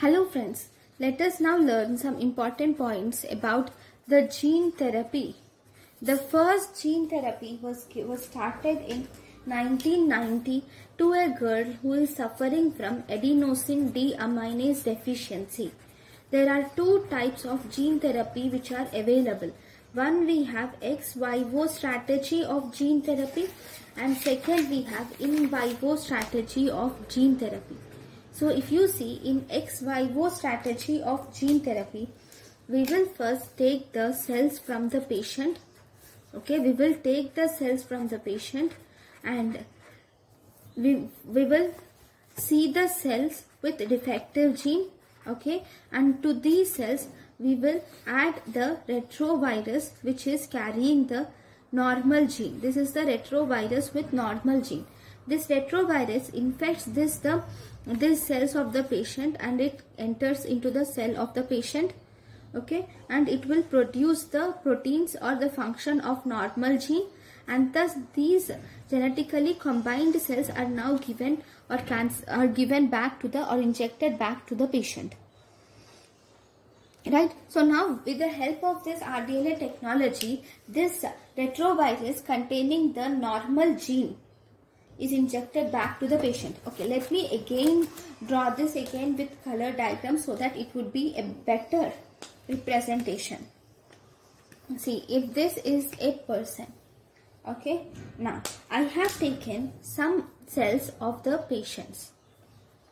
Hello friends, let us now learn some important points about the gene therapy. The first gene therapy was, was started in 1990 to a girl who is suffering from adenosine deaminase deficiency. There are two types of gene therapy which are available. One we have ex vivo strategy of gene therapy and second we have in vivo strategy of gene therapy. So if you see in ex vivo strategy of gene therapy, we will first take the cells from the patient. Okay, we will take the cells from the patient and we, we will see the cells with defective gene. Okay, and to these cells we will add the retrovirus which is carrying the normal gene. This is the retrovirus with normal gene. This retrovirus infects this the these cells of the patient and it enters into the cell of the patient okay? And it will produce the proteins or the function of normal gene. And thus these genetically combined cells are now given or trans are given back to the or injected back to the patient. Right? So now with the help of this rdna technology this retrovirus containing the normal gene is injected back to the patient. Okay, let me again draw this again with color diagram so that it would be a better representation. See, if this is a person, okay, now I have taken some cells of the patients,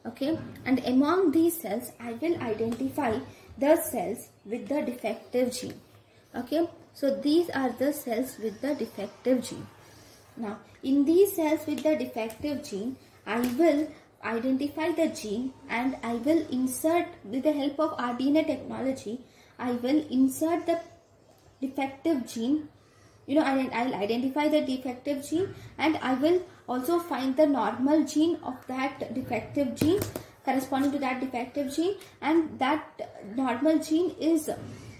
okay, and among these cells, I will identify the cells with the defective gene, okay. So, these are the cells with the defective gene. Now, in these cells with the defective gene, I will identify the gene and I will insert with the help of RDNA technology, I will insert the defective gene. You know, I, I'll identify the defective gene and I will also find the normal gene of that defective gene corresponding to that defective gene and that normal gene is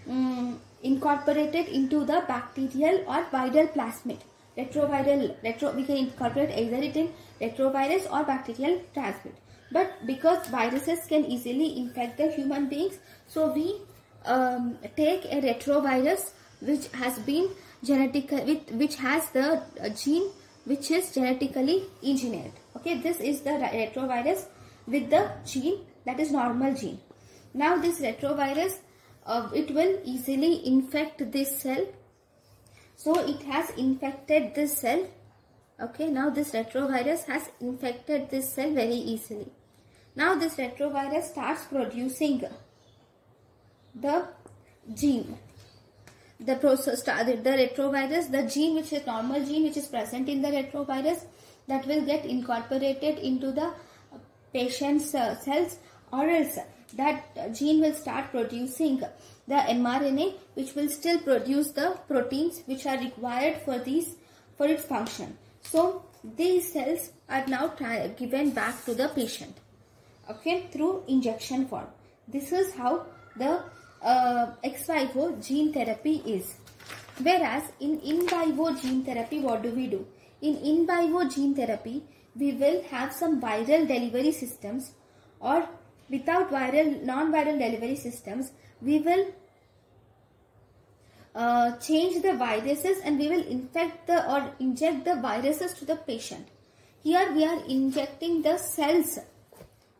um, incorporated into the bacterial or viral plasmid retroviral retro we can incorporate either it in retrovirus or bacterial transmit but because viruses can easily infect the human beings so we um, take a retrovirus which has been genetic with which has the uh, gene which is genetically engineered. Okay this is the retrovirus with the gene that is normal gene. Now this retrovirus uh, it will easily infect this cell so it has infected this cell. Okay, now this retrovirus has infected this cell very easily. Now this retrovirus starts producing the gene. The process, the retrovirus, the gene which is normal gene which is present in the retrovirus that will get incorporated into the patient's uh, cells or else that gene will start producing the mRNA which will still produce the proteins which are required for these for its function. So these cells are now given back to the patient okay through injection form. This is how the uh, ex vivo gene therapy is. Whereas in in vivo gene therapy what do we do? In in vivo gene therapy we will have some viral delivery systems or without viral non-viral delivery systems we will uh, change the viruses and we will infect the or inject the viruses to the patient. Here we are injecting the cells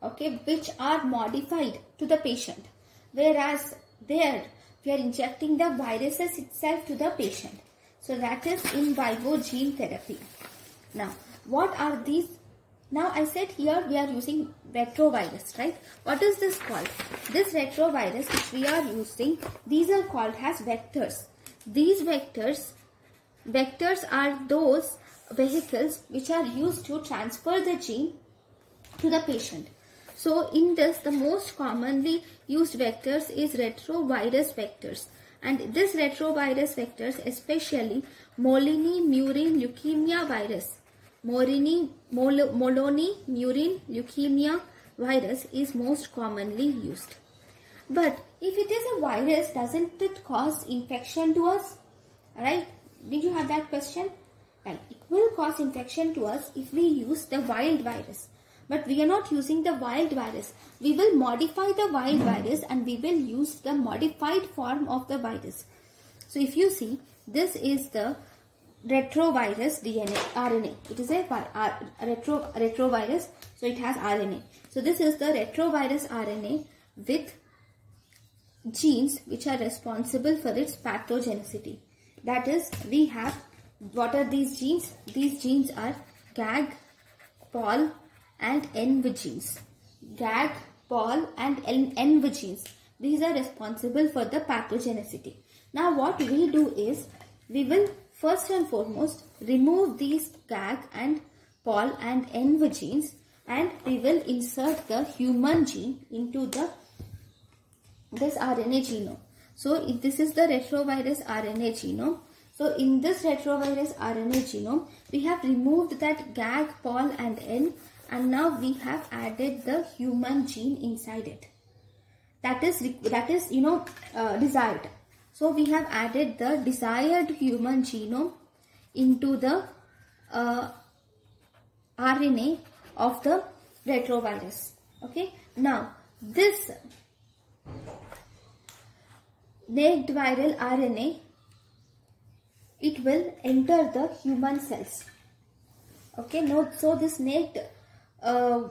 okay which are modified to the patient. Whereas there we are injecting the viruses itself to the patient. So that is in vivo gene therapy. Now what are these now I said here we are using retrovirus, right? What is this called? This retrovirus which we are using, these are called as vectors. These vectors, vectors are those vehicles which are used to transfer the gene to the patient. So in this, the most commonly used vectors is retrovirus vectors. And this retrovirus vectors, especially Molini Murine leukemia virus, Morini, Mol Moloni Murine leukemia virus is most commonly used. But if it is a virus, doesn't it cause infection to us? Right? Did you have that question? Right. It will cause infection to us if we use the wild virus. but we are not using the wild virus. We will modify the wild virus and we will use the modified form of the virus. So if you see, this is the retrovirus DNA, RNA. It is a, retro, retrovirus, so it has RNA. So this is the retrovirus RNA with genes which are responsible for its pathogenicity. That is, we have, what are these genes? These genes are GAG, POL and ENV genes. GAG, POL and ENV genes. These are responsible for the pathogenicity. Now what we do is, we will first and foremost remove these GAG and POL and ENV genes and we will insert the human gene into the this RNA genome. So this is the retrovirus RNA genome. So in this retrovirus RNA genome, we have removed that GAG, POL and N and now we have added the human gene inside it. That is, that is you know, uh, desired. So we have added the desired human genome into the uh, RNA of the retrovirus. Okay. Now this naked viral RNA, it will enter the human cells. Okay, note, so this naked, uh,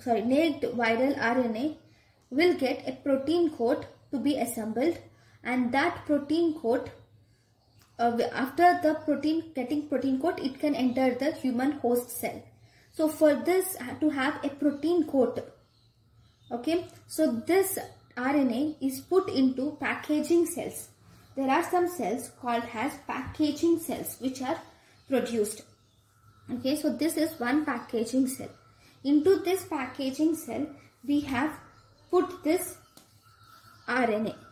sorry, naked viral RNA will get a protein coat to be assembled and that protein coat, uh, after the protein getting protein coat, it can enter the human host cell. So for this to have a protein coat, okay, so this RNA is put into packaging cells. There are some cells called as packaging cells which are produced. Okay, so this is one packaging cell. Into this packaging cell, we have put this RNA.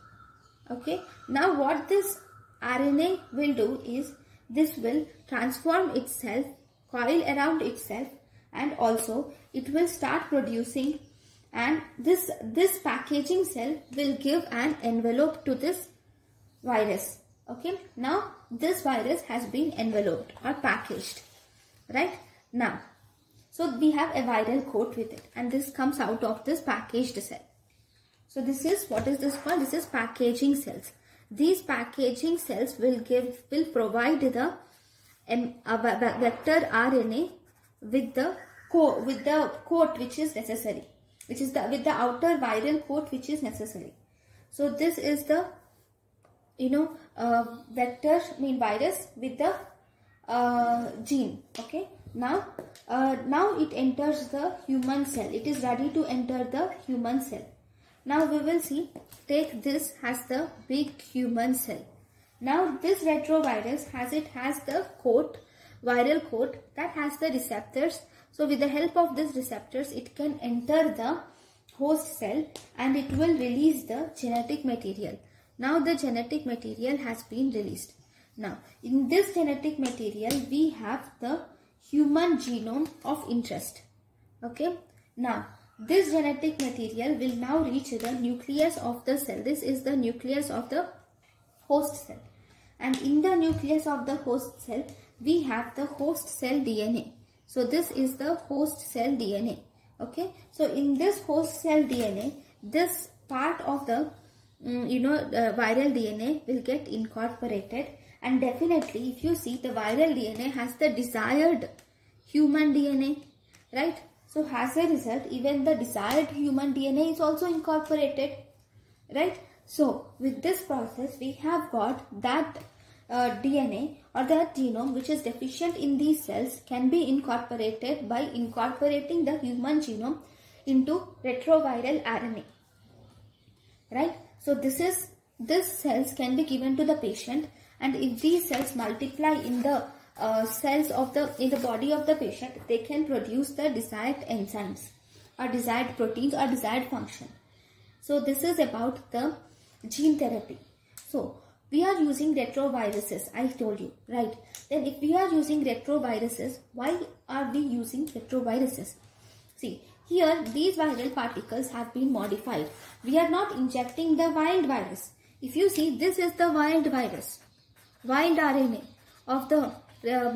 Okay, now what this RNA will do is this will transform itself, coil around itself and also it will start producing and this this packaging cell will give an envelope to this virus. Okay? Now this virus has been enveloped or packaged. Right? Now so we have a viral coat with it and this comes out of this packaged cell so this is what is this called this is packaging cells these packaging cells will give will provide the um, vector RNA with the co with the coat which is necessary which is the with the outer viral coat which is necessary. So this is the you know uh, vector mean virus with the uh, gene. Okay. Now uh, now it enters the human cell. It is ready to enter the human cell. Now we will see take this as the big human cell. Now this retrovirus has it has the coat viral coat that has the receptors so with the help of these receptors, it can enter the host cell and it will release the genetic material. Now the genetic material has been released. Now in this genetic material, we have the human genome of interest. Okay. Now this genetic material will now reach the nucleus of the cell. This is the nucleus of the host cell. And in the nucleus of the host cell, we have the host cell DNA. So this is the host cell DNA. Okay. So in this host cell DNA, this part of the um, you know viral DNA will get incorporated and definitely if you see the viral DNA has the desired human DNA right so as a result even the desired human DNA is also incorporated right so with this process we have got that uh, DNA or that genome which is deficient in these cells can be incorporated by incorporating the human genome into retroviral RNA. Right? So this is, this cells can be given to the patient and if these cells multiply in the uh, cells of the, in the body of the patient, they can produce the desired enzymes. Or desired proteins or desired function. So this is about the gene therapy. So we are using retroviruses i told you right? Then if we are using retroviruses why are we using retroviruses? See here these viral particles have been modified. We are not injecting the wild virus. If you see this is the wild virus. Wild rna of the uh,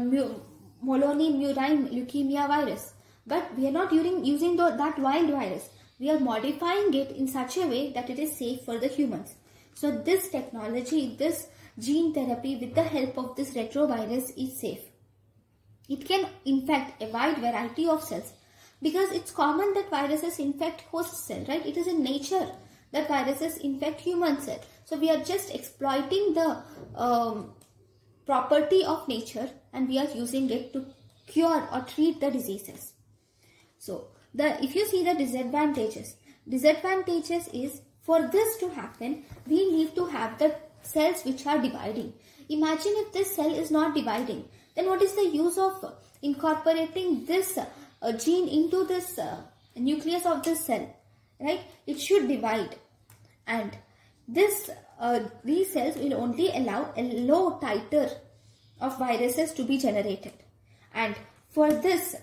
Murine leukemia virus but we are not using, using the, that wild virus. We are modifying it in such a way that it is safe for the humans. So this technology, this gene therapy with the help of this retrovirus is safe. It can infect a wide variety of cells because it's common that viruses infect host cell, right? It is in nature that viruses infect human cell. So we are just exploiting the um, property of nature and we are using it to cure or treat the diseases. So the if you see the disadvantages, disadvantages is for this to happen, we need to have the cells which are dividing. Imagine if this cell is not dividing, then what is the use of incorporating this uh, gene into this uh, nucleus of this cell, right? It should divide and this uh, these cells will only allow a low titer of viruses to be generated and for this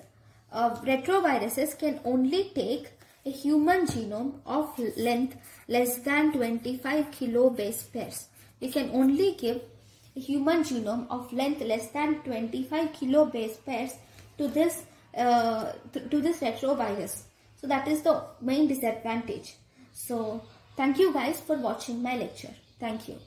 uh, retroviruses can only take a human genome of length less than 25 kilobase pairs. We can only give a human genome of length less than 25 kilobase pairs to this uh, to, to this retrovirus. So that is the main disadvantage. So thank you guys for watching my lecture. Thank you.